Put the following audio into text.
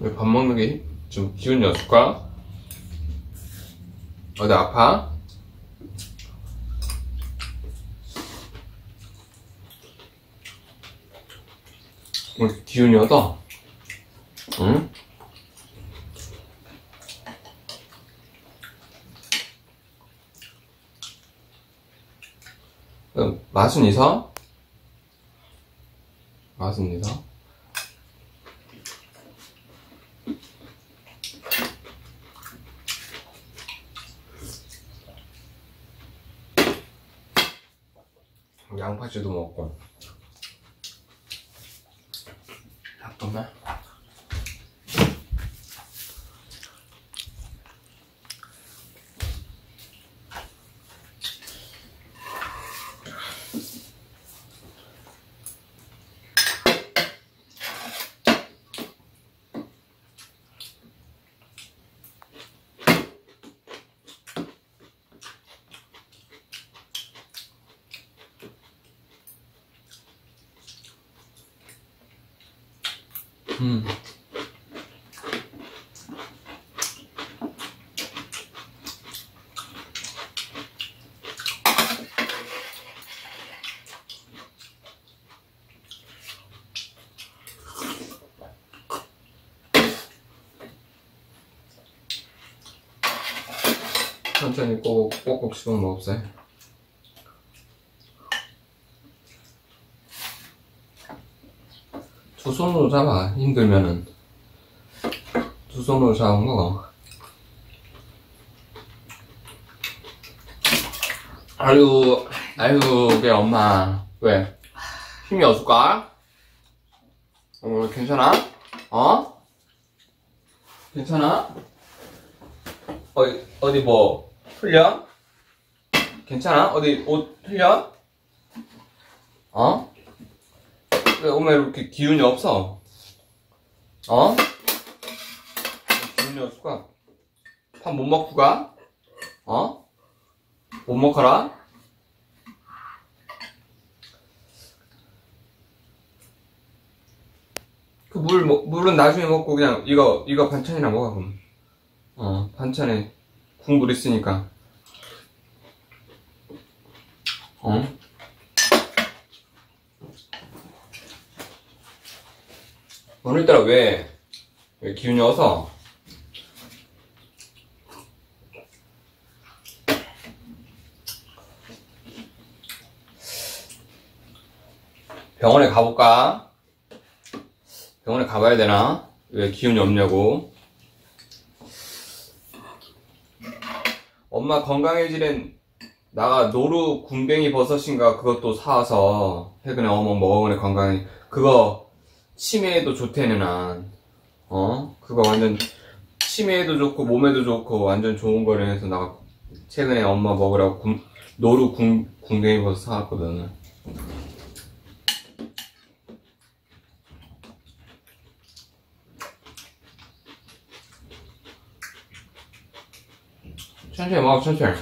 왜밥 먹는 게 좀 기운이 없을까? 어디 아파? 왜 기운이 얻어? 응? 그 맛은 있어? 맛은 있어? 양파찌도 먹고. 잠깐만 음. 천천히 꼭, 꼭꼭 씹어 먹으세요. 두 손으로 잡아, 힘들면은. 두 손으로 잡아 먹어. 아유, 아유, 왜 엄마. 왜? 힘이 없을까? 어, 괜찮아? 어? 괜찮아? 어디, 어디 뭐, 흘려? 괜찮아? 어디 옷 흘려? 어? 왜 엄마 이렇게 기운이 없어? 어? 기운이 없을까? 밥 못 먹고 가? 어? 못 먹어라? 그 물, 물은 나중에 먹고 그냥 이거, 이거 반찬이나 먹어, 그럼. 어, 반찬에 국물 있으니까. 어? 오늘따라 왜, 왜 기운이 어서? 병원에 가볼까? 병원에 가봐야 되나? 왜 기운이 없냐고. 엄마 건강해지는 나가 노루 군뱅이 버섯인가 그것도 사와서 최근에 어머 먹으네 건강해 그거 치매에도 좋대는 난 어? 그거 완전 치매에도 좋고 몸에도 좋고 완전 좋은 거래 해서 나 최근에 엄마 먹으라고 군, 노루 군, 군뱅이 버섯 사왔거든 천천히 먹어 천천히